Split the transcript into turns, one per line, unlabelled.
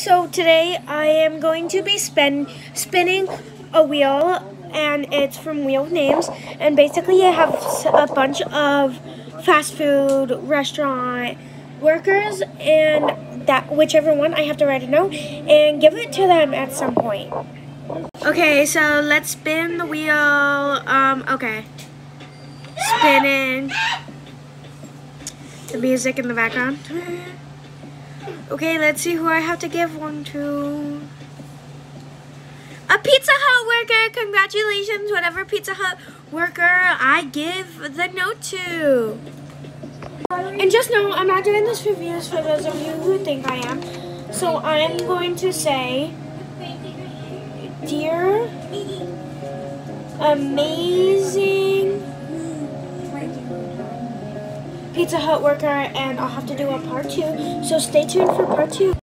so today I am going to be spin spinning a wheel, and it's from Wheel Names, and basically I have a bunch of fast food restaurant workers, and that whichever one I have to write a note and give it to them at some point. Okay, so let's spin the wheel. Um, okay, spinning. The music in the background. Okay, let's see who I have to give one to. A Pizza Hut worker! Congratulations, whatever Pizza Hut worker I give the note to. And just know, I'm not doing this for views for those of you who think I am. So I'm going to say, Dear amazing Pizza Hut worker, and I'll have to do a part two. So stay tuned for part two.